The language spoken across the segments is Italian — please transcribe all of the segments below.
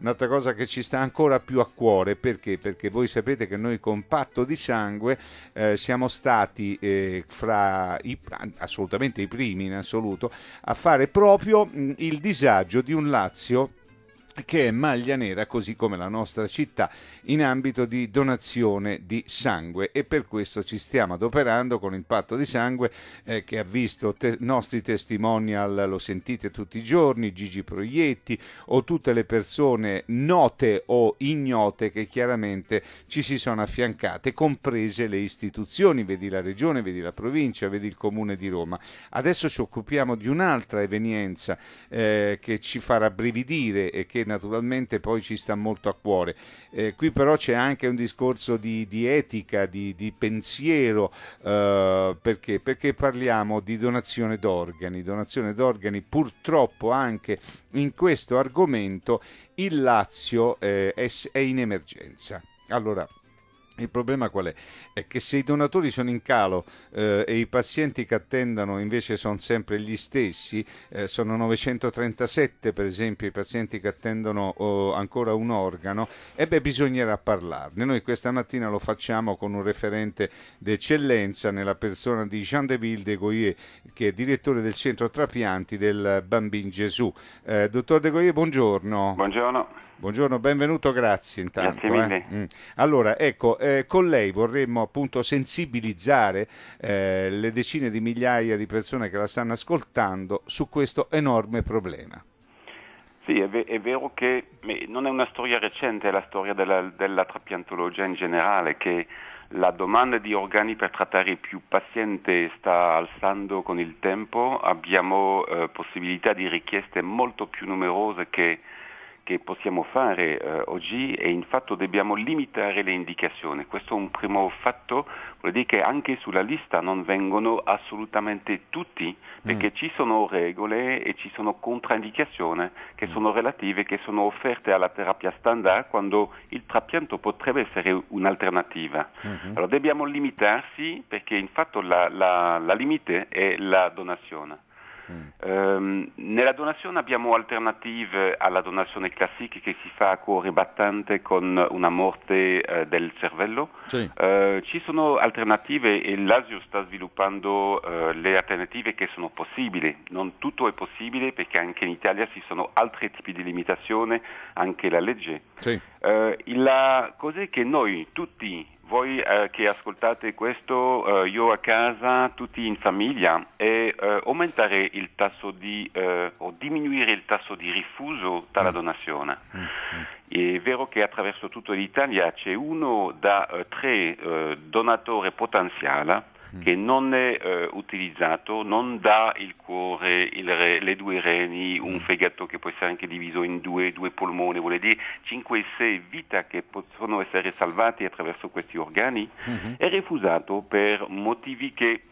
un'altra cosa che ci sta ancora più a cuore, perché? Perché voi sapete che noi con Patto di Sangue eh, siamo stati eh, fra i, assolutamente i primi in assoluto a fare proprio mh, il disagio di un Lazio che è maglia nera così come la nostra città in ambito di donazione di sangue e per questo ci stiamo adoperando con il patto di sangue eh, che ha visto te- nostri testimonial, lo sentite tutti i giorni, Gigi Proietti o tutte le persone note o ignote che chiaramente ci si sono affiancate, comprese le istituzioni, vedi la regione, vedi la provincia, vedi il comune di Roma. Adesso ci occupiamo di un'altra evenienza eh, che ci farà brividire e che naturalmente poi ci sta molto a cuore. Eh, qui però c'è anche un discorso di, di etica, di, di pensiero, eh, perché? perché parliamo di donazione d'organi. Donazione d'organi purtroppo anche in questo argomento il Lazio eh, è, è in emergenza. Allora, il problema qual è? È che se i donatori sono in calo eh, e i pazienti che attendono invece sono sempre gli stessi, eh, sono 937 per esempio i pazienti che attendono oh, ancora un organo, e beh bisognerà parlarne. Noi questa mattina lo facciamo con un referente d'eccellenza nella persona di Jean Deville de Goyer, che è direttore del centro trapianti del Bambin Gesù. Eh, dottor De Goyer, buongiorno. Buongiorno. Buongiorno, benvenuto, grazie intanto. Grazie mille. Eh. Mm. Allora, ecco, eh, con lei vorremmo appunto sensibilizzare eh, le decine di migliaia di persone che la stanno ascoltando su questo enorme problema. Sì, è, è vero che non è una storia recente, è la storia della, della trapiantologia in generale, che la domanda di organi per trattare più pazienti sta alzando con il tempo, abbiamo eh, possibilità di richieste molto più numerose che che possiamo fare eh, oggi e infatti dobbiamo limitare le indicazioni. Questo è un primo fatto, vuol dire che anche sulla lista non vengono assolutamente tutti, perché mm. ci sono regole e ci sono controindicazioni che mm. sono relative, che sono offerte alla terapia standard quando il trapianto potrebbe essere un'alternativa. Mm-hmm. Allora dobbiamo limitarsi perché infatti la, la, la limite è la donazione. Mm. Um, nella donazione abbiamo alternative alla donazione classica che si fa a cuore battente con una morte uh, del cervello. Sì. Uh, ci sono alternative e l'Asio sta sviluppando uh, le alternative che sono possibili. Non tutto è possibile perché anche in Italia ci sono altri tipi di limitazioni, anche la legge. Sì. la cosa è che noi tutti voi eh, che ascoltate questo, eh, io a casa, tutti in famiglia, è eh, aumentare il tasso di, eh, o diminuire il tasso di rifuso dalla mm. donazione. Mm-hmm. È vero che attraverso tutta l'Italia c'è uno da eh, tre eh, donatori potenziali Mm. che non è eh, utilizzato, non dà il cuore, il re, le due reni, un mm. fegato che può essere anche diviso in due, due polmoni, vuol dire 5-6 vita che possono essere salvate attraverso questi organi, mm-hmm. è refusato per motivi che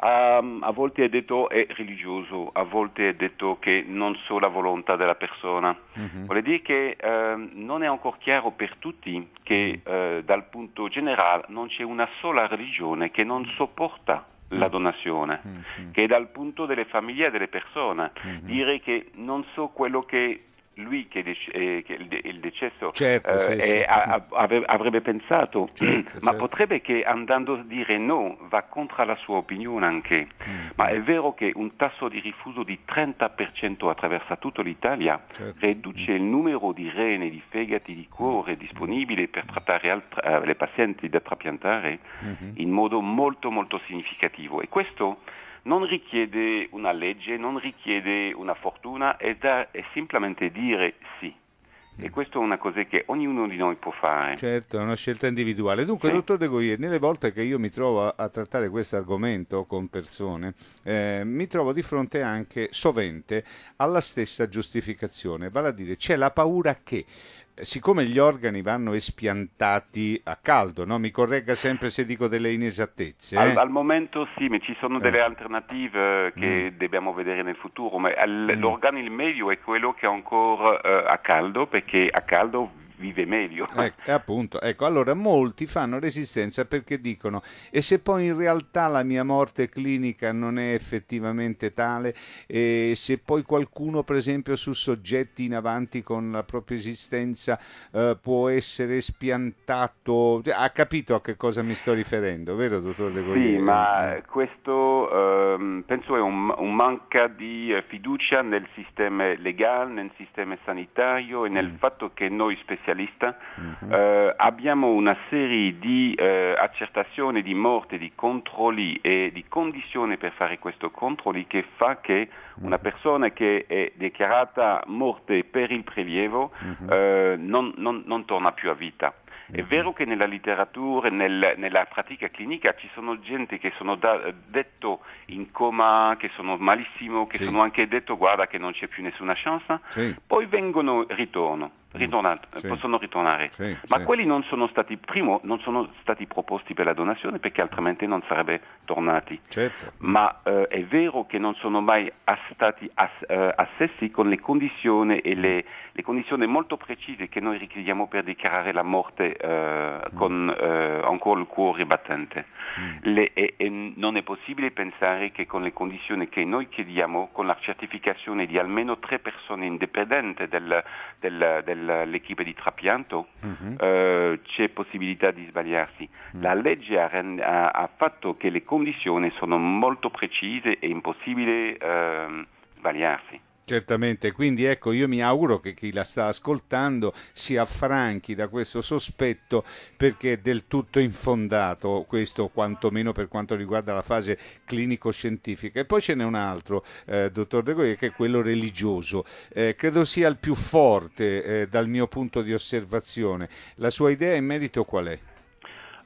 Um, a volte è detto è religioso, a volte è detto che non so la volontà della persona. Mm-hmm. Vuol dire che uh, non è ancora chiaro per tutti che uh, dal punto generale non c'è una sola religione che non sopporta la donazione, mm-hmm. che dal punto delle famiglie e delle persone. Mm-hmm. Dire che non so quello che lui che, dec- eh, che il, il, decesso certo, eh, sì, sì. A, a, avrebbe pensato, certo, ma certo. potrebbe che andando a dire no va contro la sua opinione anche. Mm. Ma è vero che un tasso di rifuso di 30% attraversa tutta l'Italia certo. riduce mm. il numero di rene, di fegati, di cuore mm. disponibili per trattare alt- uh, le pazienti da trapiantare mm-hmm. in modo molto molto significativo. E questo non richiede una legge, non richiede una fortuna, è, da, è semplicemente dire sì. E questa è una cosa che ognuno di noi può fare. Certo, è una scelta individuale. Dunque, sì. dottor De Goyer, nelle volte che io mi trovo a, a trattare questo argomento con persone, eh, mi trovo di fronte anche sovente alla stessa giustificazione, vale a dire c'è la paura che siccome gli organi vanno espiantati a caldo, no? mi corregga sempre se dico delle inesattezze. Eh? Al, al, momento sì, ma ci sono delle eh. alternative che mm. dobbiamo vedere nel futuro, ma mm. l'organo il medio è quello che è ancora uh, a caldo, perché a caldo vive meglio. Ecco, appunto, ecco, allora molti fanno resistenza perché dicono e se poi in realtà la mia morte clinica non è effettivamente tale e se poi qualcuno per esempio su soggetti in avanti con la propria esistenza eh, può essere spiantato, ha capito a che cosa mi sto riferendo, vero dottor De Gogliere? Sì, ma questo ehm, penso è un, un manca di eh, fiducia nel sistema legale, nel sistema sanitario e nel mm. fatto che noi specialisti mm-hmm. eh, abbiamo una serie di eh, accertazioni di morte, di controlli e di condizioni per fare questi controlli che fa che una mm-hmm. persona che è dichiarata morte per il prelievo mm-hmm. eh, non, non, non torna più a vita. È mhm. vero che nella letteratura, nel, nella pratica clinica ci sono gente che sono da, detto in coma, che sono malissimo, che sì. sono anche detto guarda che non c'è più nessuna chance, sì. poi vengono, ritorno ritornato, sì. possono ritornare. Sì, Ma sì. quelli non sono stati, primo, non sono stati proposti per la donazione perché altrimenti non sarebbero tornati. Certo. Ma eh, è vero che non sono mai stati ass- eh, assessi con le condizioni e le, le, condizioni molto precise che noi richiediamo per dichiarare la morte eh, mm. con eh, ancora il cuore battente. Mm. Le, e, e non è possibile pensare che con le condizioni che noi chiediamo, con la certificazione di almeno tre persone indipendenti del, del, del l'equipe di trapianto uh-huh. eh, c'è possibilità di sbagliarsi. Uh-huh. La legge ha, ha, ha, fatto che le condizioni sono molto precise e impossibile eh, sbagliarsi. Certamente, quindi ecco io mi auguro che chi la sta ascoltando si affranchi da questo sospetto perché è del tutto infondato questo quantomeno per quanto riguarda la fase clinico-scientifica. E poi ce n'è un altro, eh, dottor De Goya, che è quello religioso. Eh, credo sia il più forte eh, dal mio punto di osservazione. La sua idea in merito qual è?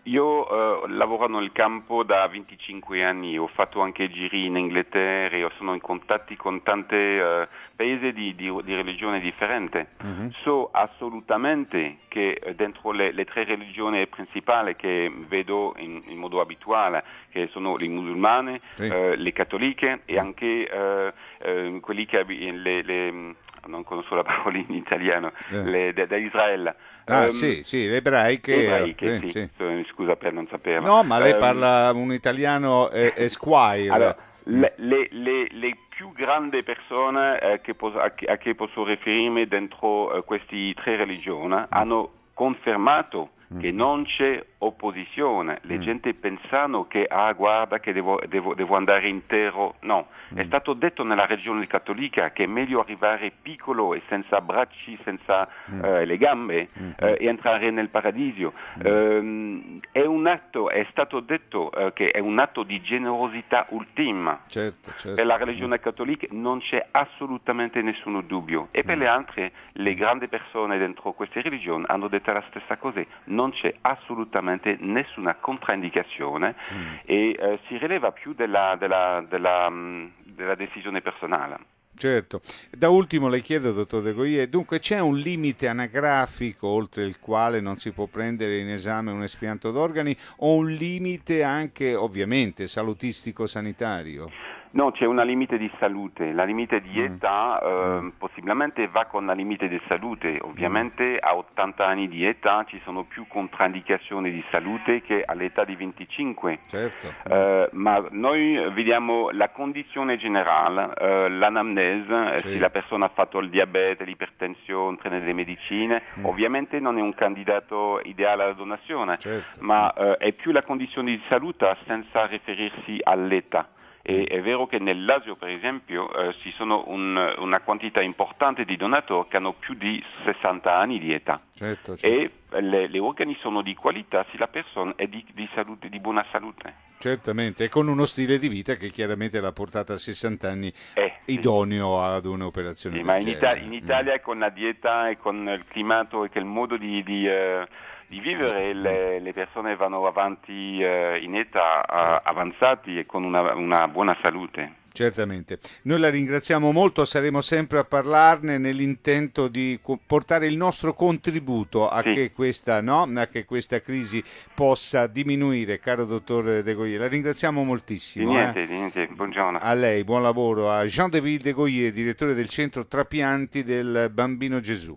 Io eh, lavoro nel campo da 25 anni, ho fatto anche giri in Inghilterra e sono in contatti con tanti eh, paesi di, di, di, religione differenti. Uh-huh. So assolutamente che dentro le, le, tre religioni principali che vedo in, in modo abituale, che sono le musulmane, sì. eh, le cattoliche e anche eh, eh, quelli che le, le non conosco la parola in italiano, eh. le, da, da, Israele. Ah um, sì, sì, le ebraiche. ebraiche eh, sì. Sì. Scusa per non sapere. No, ma lei um, parla un italiano eh, esquire. Allora, le, le, le, più grandi persone eh, che posso, a, a, che posso riferirmi dentro eh, queste tre religioni mm. hanno confermato mm. Che non c'è opposizione. Le mm. gente pensano che, ah guarda che devo, devo, devo andare intero. No, mm. è stato detto nella regione cattolica che è meglio arrivare piccolo e senza bracci, senza mm. eh, le gambe mm. eh, e entrare nel paradiso. Um, è un atto, è stato detto eh, che è un atto di generosità ultima. Certo, certo. Per la religione cattolica non c'è assolutamente nessun dubbio. E per le altre, le grandi persone dentro queste religioni hanno detto la stessa cosa. Non c'è assolutamente nessuna controindicazione mm. e eh, si rileva più della, della, della, mm, della decisione personale. Certo. Da ultimo le chiedo, dottor De Goie, dunque c'è un limite anagrafico oltre il quale non si può prendere in esame un espianto d'organi o un limite anche ovviamente salutistico-sanitario? No, c'è una limite di salute, la limite di mm. età mm. eh, possibilmente va con la limite di salute, ovviamente mm. a 80 anni di età ci sono più controindicazioni di salute che all'età di 25, certo. eh, ma noi vediamo la condizione generale, eh, l'anamnese, eh, sì. se la persona ha fatto il diabete, l'ipertensione, prende delle medicine, mm. ovviamente non è un candidato ideale alla donazione, certo. ma eh, è più la condizione di salute senza riferirsi all'età. E è vero che nel Lazio, per esempio, eh, ci sono un, una quantità importante di donatori che hanno più di 60 anni di età. Certo, certo. E le, le, organi sono di qualità se la persona è di, di, salute, di, buona salute. Certamente, e con uno stile di vita che chiaramente l'ha portata a 60 anni eh, idoneo sì. ad un'operazione. Sì, ma in, Ita- in, Italia mm. con la dieta e con il climato e il modo di... di uh, di vivere, le, le persone vanno avanti eh, in età certo. avanzati e con una, una buona salute. Certamente. Noi la ringraziamo molto, saremo sempre a parlarne nell'intento di portare il nostro contributo a, sì. che, questa, no? a che, questa, crisi possa diminuire, caro dottor De Goyer. La ringraziamo moltissimo. Di niente, eh? di niente. buongiorno. A lei, buon lavoro. A Jean-David De Goyer, direttore del centro trapianti del Bambino Gesù.